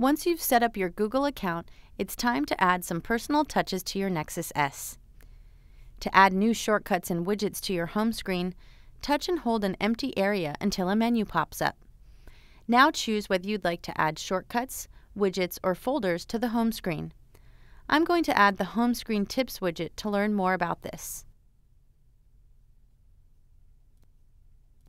Once you've set up your Google account, it's time to add some personal touches to your Nexus S. To add new shortcuts and widgets to your home screen, touch and hold an empty area until a menu pops up. Now choose whether you'd like to add shortcuts, widgets, or folders to the home screen. I'm going to add the Home Screen Tips widget to learn more about this.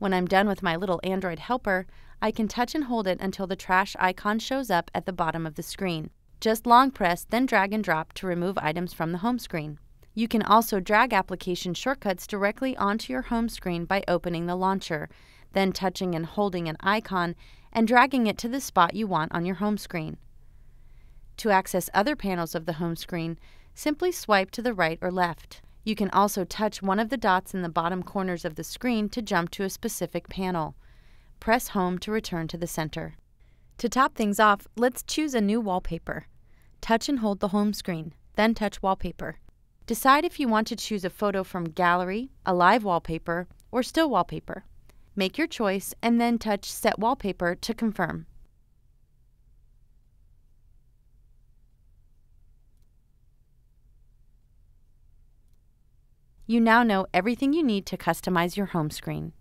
When I'm done with my little Android helper, I can touch and hold it until the trash icon shows up at the bottom of the screen. Just long press, then drag and drop to remove items from the home screen. You can also drag application shortcuts directly onto your home screen by opening the launcher, then touching and holding an icon and dragging it to the spot you want on your home screen. To access other panels of the home screen, simply swipe to the right or left. You can also touch one of the dots in the bottom corners of the screen to jump to a specific panel. Press Home to return to the center. To top things off, let's choose a new wallpaper. Touch and hold the home screen, then touch Wallpaper. Decide if you want to choose a photo from Gallery, a live wallpaper, or still wallpaper. Make your choice and then touch Set Wallpaper to confirm. You now know everything you need to customize your home screen.